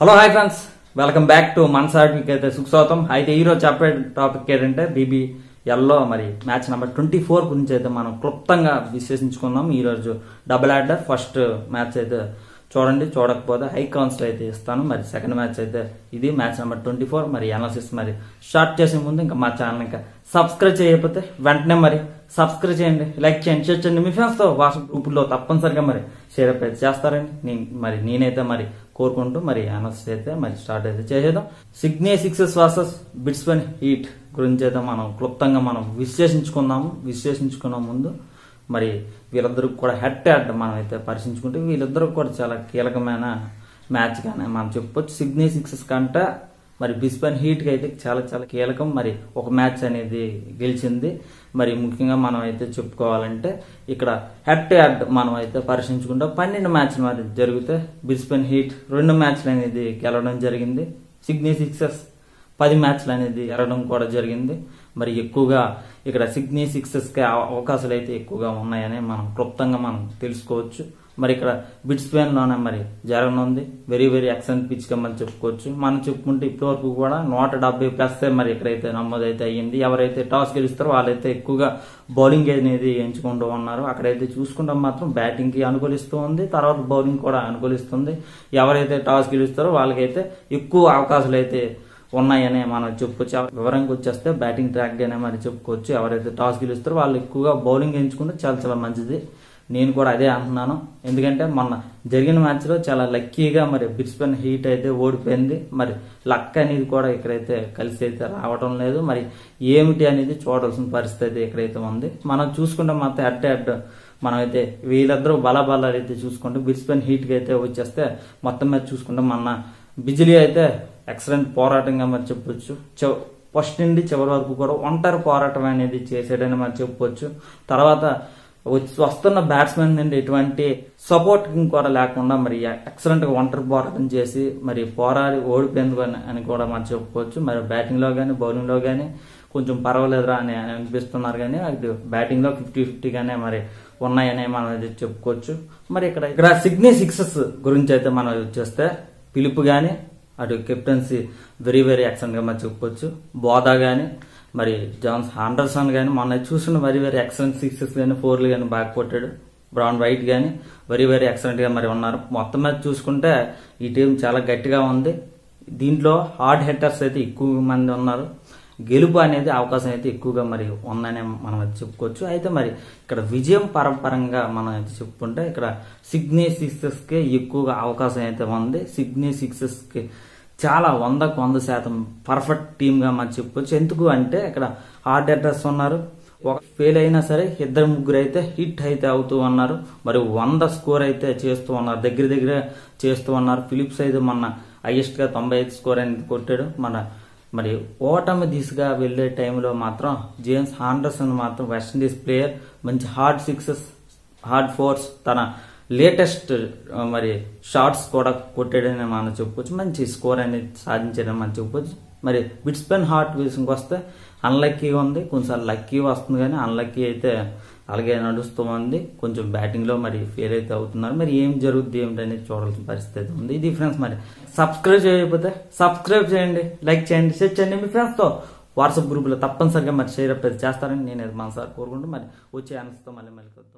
Hello hi friends welcome back to మనసాటికి అయితే సుఖస్వాగతం అయితే ఈరోజు చెప్పే టాపిక్ ఏంటంటే బీబీ ఎల్లో మరి మ్యాచ్ నెంబర్ ట్వంటీ ఫోర్ గురించి అయితే మనం క్లుప్తంగా విశ్లేషించుకుందాం. ఈరోజు డబుల్ ఆర్డర్ ఫస్ట్ మ్యాచ్ అయితే చూడండి చూడకపోతే హై కౌన్సిల్ అయితే ఇస్తాను. మరి సెకండ్ మ్యాచ్ అయితే ఇది మ్యాచ్ నెంబర్ ట్వంటీ ఫోర్ మరి అనాలిసిస్ మరి స్టార్ట్ చేసే ముందు ఇంకా మా ఛానల్ ఇంకా సబ్స్క్రైబ్ చేయకపోతే వెంటనే మరి సబ్స్క్రైబ్ చేయండి లైక్ చేయండి షేర్ చేయండి. మీ ఫ్రెండ్స్తో వాట్సాప్ గ్రూపుల్లో తప్పనిసరిగా మరి షేర్ అయితే చేస్తారని నేను మరి నేనైతే మరి కోరుకుంటూ మరి అనౌన్స్ అయితే మరి స్టార్ట్ అయితే చేసేద్దాం. సిగ్నే సిక్సెస్ వర్సెస్ బిట్స్ పని హీట్ గురించి అయితే మనం క్లుప్తంగా మనం విశ్లేషించుకుందాము. విశ్లేషించుకున్న ముందు మరి వీళ్ళిద్దరికి కూడా హెడ్ టు హెడ్ మనం అయితే పరిశీలించుకుంటే వీళ్ళిద్దరికి కూడా చాలా కీలకమైన మ్యాచ్ కానీ మనం చెప్పొచ్చు సిగ్నే సిక్సెస్ కంటే మరి బిస్బన్ హీట్కి అయితే చాలా చాలా కీలకం. మరి ఒక మ్యాచ్ అనేది గెలిచింది. మరి ముఖ్యంగా మనం అయితే చెప్పుకోవాలంటే ఇక్కడ హెడ్ టు హెడ్ మనం అయితే పరిశీలించుకుంటాం పన్నెండు మ్యాచ్లు మరి జరిగితే బిస్బన్ హీట్ రెండు మ్యాచ్లు అనేది గెలవడం జరిగింది. సిగ్నీ సిక్సెస్ పది మ్యాచ్లు అనేది ఎరడం కూడా జరిగింది. మరి ఎక్కువగా ఇక్కడ సిగ్నీ సిక్సెస్కి అవ- అవకాశాలు అయితే ఎక్కువగా ఉన్నాయని మనం క్లుప్తంగా మనం తెలుసుకోవచ్చు. మరి ఇక్కడ బిట్స్ పెయిన్లోనే మరి జరగనుంది. వెరీ వెరీ ఎక్సలెంట్ పిచ్ కమ్మని చెప్పుకోవచ్చు. మనం చెప్పుకుంటే ఇప్పటి వరకు కూడా నూట డెబ్బై ప్లస్ మరి ఇక్కడైతే నమోదైతే అయ్యింది. ఎవరైతే టాస్ గెలుస్తారో వాళ్ళైతే ఎక్కువగా బౌలింగ్ అనేది ఎంచుకుంటూ ఉన్నారు. అక్కడైతే చూసుకుంటాం మాత్రం బ్యాటింగ్కి అనుకూలిస్తూ ఉంది. తర్వాత బౌలింగ్ కూడా అనుకూలిస్తుంది. ఎవరైతే టాస్ గెలుస్తారో వాళ్ళకైతే ఎక్కువ అవకాశాలు అయితే ఉన్నాయని మనం చెప్పుకోవచ్చు. వివరంగా వచ్చేస్తే బ్యాటింగ్ ట్రాక్ గానే మరి చెప్పుకోవచ్చు. ఎవరైతే టాస్ గెలుస్తారో వాళ్ళు ఎక్కువగా బౌలింగ్ ఎంచుకుంటే చాలా చాలా మంచిది. నేను కూడా అదే అంటున్నాను. ఎందుకంటే మొన్న జరిగిన మ్యాచ్లో చాలా లక్కీగా మరి బిట్స్పెన్ హీట్ అయితే ఓడిపోయింది. మరి లక్ అనేది కూడా ఇక్కడైతే కలిసి అయితే రావడం లేదు. మరి ఏమిటి అనేది చూడాల్సిన పరిస్థితి అయితే ఇక్కడైతే ఉంది. మనం చూసుకుంటే మాత్రం అట్ అట్ మనమైతే వీళ్ళిద్దరూ బలాబలాలు అయితే చూసుకుంటే బిట్స్పెన్ హీట్కి అయితే వచ్చేస్తే మొత్తం మీద చూసుకుంటే మన బిజిలీ అయితే ఎక్సలెంట్ పోరాటంగా మరి చెప్పొచ్చు. ఫస్ట్ నుండి చివరి వరకు కూడా ఒంటరి పోరాటం అనేది చేసాడని మనం చెప్పొచ్చు. తర్వాత వస్తున్న బ్యాట్స్మెన్ నుండి ఎటువంటి సపోర్ట్ కూడా లేకుండా మరి ఎక్సలెంట్గా ఒంటరి పోరాటం చేసి మరి పోరాడి ఓడిపోయింది అని- అని కూడా మనం చెప్పుకోవచ్చు. మరి బ్యాటింగ్లో గానీ బౌలింగ్లో గానీ కొంచెం పర్వాలేదురా అని అనిపిస్తున్నారు కానీ అది బ్యాటింగ్లో ఫిఫ్టీ ఫిఫ్టీగానే మరి ఉన్నాయని మనం అయితే చెప్పుకోవచ్చు. మరి ఇక్కడ ఇక్కడ సిగ్నీ సిక్సెస్ గురించి అయితే మనం వచ్చేస్తే పిలుపు గాని అటు కెప్టెన్సీ వెరీ వెరీ ఎక్సలెంట్గా మనం చెప్పుకోవచ్చు. బోదా కానీ మరి జాన్స్ ఆండర్సన్ కానీ మొన్న చూసిన మరి వెరీ ఎక్సలెంట్ సిక్సెస్ కానీ ఫోర్లు కానీ బాగా కొట్టాడు. బ్రౌన్ వైట్ కానీ వెరీ వెరీ ఎక్సలెంట్గా మరి ఉన్నారు. మొత్తం మీద చూసుకుంటే ఈ టీం చాలా గట్టిగా ఉంది. దీంట్లో హార్డ్ హెట్టర్స్ అయితే ఎక్కువ మంది ఉన్నారు. గెలుపు అనేది అవకాశం అయితే ఎక్కువగా మరి ఉందని మనం చెప్పుకోవచ్చు. అయితే మరి ఇక్కడ విజయం పరంపరంగా మనం అయితే చెప్పుకుంటే ఇక్కడ సిగ్నే సిక్సెస్కి ఎక్కువగా అవకాశం అయితే ఉంది. సిగ్నే సిక్సెస్కి చాలా వందకు వంద శాతం పర్ఫెక్ట్ టీమ్గా మనం చెప్పుకోవచ్చు. ఎందుకు అంటే ఇక్కడ హార్డ్ అడ్రస్ ఉన్నారు. ఒక ఫెయిల్ అయినా సరే ఇద్దరు ముగ్గురు అయితే హిట్ అయితే అవుతూ ఉన్నారు. మరి వంద స్కోర్ అయితే చేస్తూ ఉన్నారు. దగ్గర దగ్గర చేస్తూ ఉన్నారు. ఫిలిప్స్ అయితే మొన్న హైయెస్ట్గా తొంభై ఐదు స్కోర్ అనేది కొట్టాడు. మన మరి ఓటమి దిశగా వెళ్ళే టైంలో మాత్రం జేమ్స్ హాండర్సన్ మాత్రం వెస్టిండీస్ ప్లేయర్ మంచి హార్డ్ సిక్సెస్ హార్డ్ ఫోర్స్ తన లేటెస్ట్ మరి షార్ట్స్ కూడా కొట్టాడని మనం చెప్పుకోవచ్చు. మంచి స్కోర్ అనేది సాధించాడని మనం చెప్పుకోవచ్చు. మరి బిట్స్పెన్ హార్ట్ విషయంకి వస్తే అన్లక్కీగా ఉంది. కొంచెం లక్కీ వస్తుంది కానీ అన్లక్కీ అయితే అలాగే నడుస్తూ ఉంది. కొంచెం బ్యాటింగ్లో మరి ఫెయిల్ అయితే అవుతున్నారు. మరి ఏం జరుగుద్ది ఏమిటి అనేది చూడాల్సిన పరిస్థితి ఉంది. ఇది ఫ్రెండ్స్ మరి సబ్స్క్రైబ్ చేయకపోతే సబ్స్క్రైబ్ చేయండి లైక్ చేయండి షేర్ చేయండి మీ ఫ్రెండ్స్తో వాట్సాప్ గ్రూప్లో తప్పనిసరిగా మరి షేర్ అప్ చేస్తారని నేను మనసారి కోరుకుంటూ మరి వచ్చే ఆన్సర్తో మళ్ళీ మళ్ళీ కలుద్దాం.